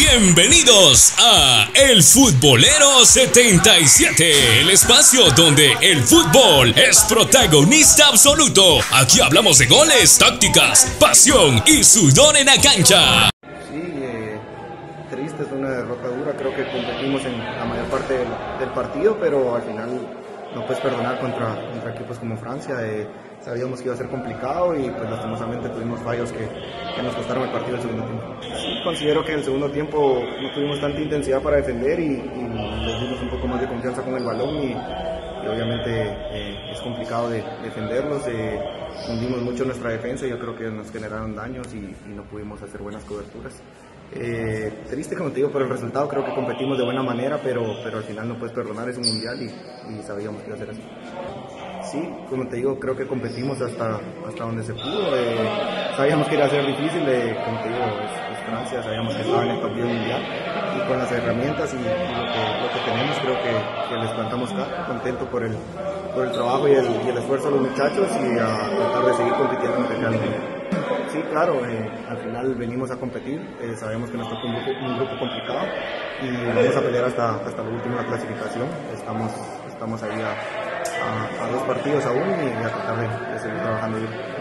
Bienvenidos a El Futbolero 77, el espacio donde el fútbol es protagonista absoluto. Aquí hablamos de goles, tácticas, pasión y sudor en la cancha. Sí, eh, triste, es una derrota dura. Creo que competimos en la mayor parte del, del partido, pero al final no puedes perdonar contra, contra equipos como Francia. Eh, sabíamos que iba a ser complicado y pues lastimosamente tuvimos fallos que, que nos costaron el partido del segundo tiempo. Sí, considero que en el segundo tiempo no tuvimos tanta intensidad para defender y, y les dimos un poco más de confianza con el balón y, obviamente eh, es complicado de defenderlos. Eh, hundimos mucho nuestra defensa y yo creo que nos generaron daños y no pudimos hacer buenas coberturas. Eh, triste como te digo por el resultado, creo que competimos de buena manera, pero, pero al final no puedes perdonar, es un mundial y, sabíamos que iba a ser así. Sí, como te digo, creo que competimos hasta, hasta donde se pudo. Eh, sabíamos que iba a ser difícil, eh, como te digo, es, es, Francia, sabíamos que estaba en el partido mundial y con las herramientas y, lo, que, tenemos creo que, les plantamos cara, contento por el, por el trabajo y el, esfuerzo de los muchachos y a tratar de seguir compitiendo en el Real Sí, claro, eh, al final venimos a competir, eh, sabemos que nos toca un grupo, un grupo, complicado y vamos a pelear hasta, hasta lo último la clasificación. Estamos, estamos ahí a, dos partidos aún y a tratar de seguir trabajando bien.